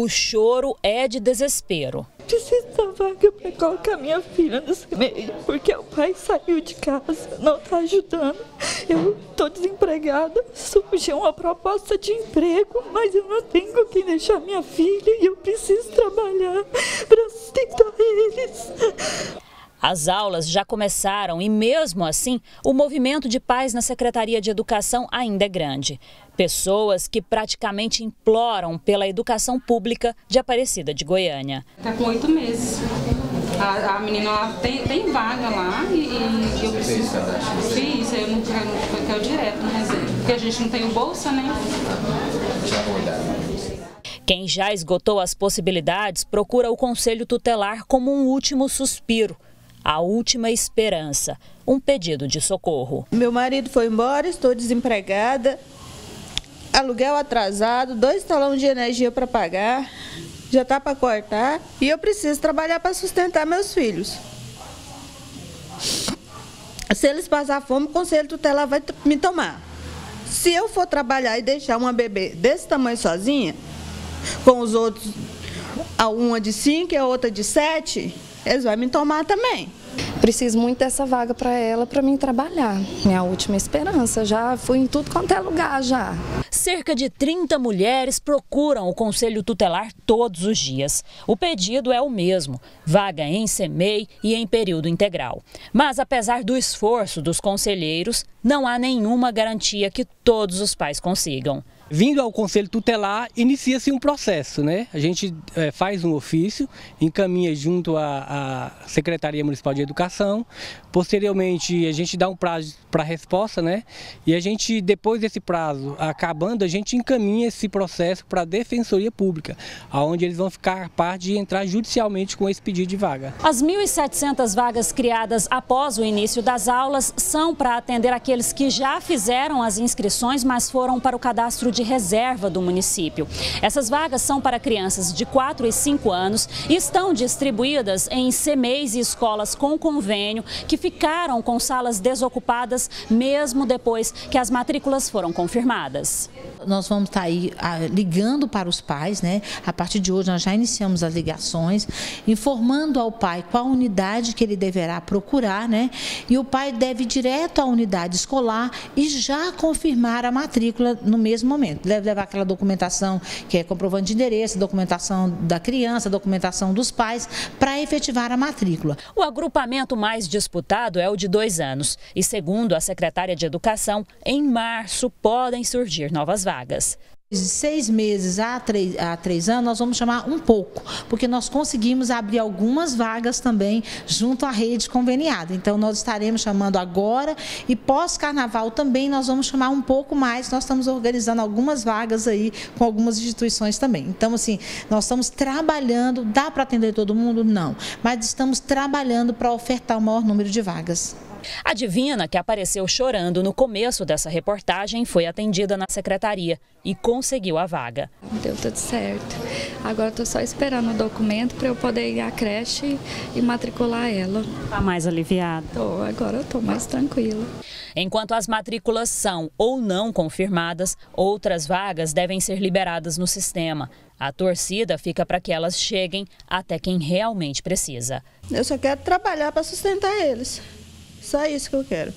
o choro é de desespero. Preciso da vaga para colocar minha filha no CMEI, porque o pai saiu de casa, não está ajudando. Eu estou desempregada, surgiu uma proposta de emprego, mas eu não tenho quem deixar minha filha e eu preciso trabalhar para sustentar eles. As aulas já começaram e, mesmo assim, o movimento de pais na Secretaria de Educação ainda é grande. Pessoas que praticamente imploram pela educação pública de Aparecida de Goiânia. Está com oito meses. A, a menina lá tem, tem vaga lá e, e eu preciso. Fiz, eu não quero, eu quero direto reserva. Porque a gente não tem o bolsa, né? Quem já esgotou as possibilidades procura o Conselho Tutelar como um último suspiro a última esperança, um pedido de socorro. Meu marido foi embora, estou desempregada, aluguel atrasado, dois talões de energia para pagar, já está para cortar e eu preciso trabalhar para sustentar meus filhos. Se eles passar fome, o conselho tutelar vai me tomar. Se eu for trabalhar e deixar uma bebê desse tamanho sozinha, com os outros, a uma de cinco e a outra de sete, eles vão me tomar também. Preciso muito dessa vaga para ela, para mim trabalhar. Minha última esperança, já fui em tudo quanto é lugar já. Cerca de 30 mulheres procuram o Conselho Tutelar todos os dias. O pedido é o mesmo, vaga em CEMEI e em período integral. Mas apesar do esforço dos conselheiros, não há nenhuma garantia que todos os pais consigam. Vindo ao Conselho Tutelar, inicia-se um processo, né? A gente é, faz um ofício, encaminha junto à, à, Secretaria Municipal de Educação, posteriormente a gente dá um prazo para resposta, né? E a gente, depois desse prazo acabando, a gente encaminha esse processo para a Defensoria Pública, aonde eles vão ficar parte de entrar judicialmente com esse pedido de vaga. As 1.700 vagas criadas após o início das aulas são para atender aqueles que já fizeram as inscrições, mas foram para o cadastro de de reserva do município. Essas vagas são para crianças de 4 e 5 anos e estão distribuídas em CMEs e escolas com convênio que ficaram com salas desocupadas mesmo depois que as matrículas foram confirmadas. Nós vamos estar aí ah, ligando para os pais, né? A partir de hoje nós já iniciamos as ligações, informando ao pai qual unidade que ele deverá procurar, né? E o pai deve ir direto à unidade escolar e já confirmar a matrícula no mesmo momento documento. Deve levar aquela documentação que é comprovante de endereço, documentação da criança, documentação dos pais, para efetivar a matrícula. O agrupamento mais disputado é o de dois anos. E segundo a secretária de Educação, em março podem surgir novas vagas. De seis meses a três, a três anos, nós vamos chamar um pouco, porque nós conseguimos abrir algumas vagas também junto à rede conveniada. Então, nós estaremos chamando agora e pós-carnaval também nós vamos chamar um pouco mais. Nós estamos organizando algumas vagas aí com algumas instituições também. Então, assim, nós estamos trabalhando. Dá para atender todo mundo? Não. Mas estamos trabalhando para ofertar o maior número de vagas. A divina, que apareceu chorando no começo dessa reportagem, foi atendida na secretaria e conseguiu a vaga. Deu tudo certo. Agora estou só esperando o documento para eu poder ir à creche e matricular ela. Está mais aliviada? Tô, agora estou mais tranquila. Enquanto as matrículas são ou não confirmadas, outras vagas devem ser liberadas no sistema. A torcida fica para que elas cheguem até quem realmente precisa. Eu só quero trabalhar para sustentar eles. Só isso que eu quero.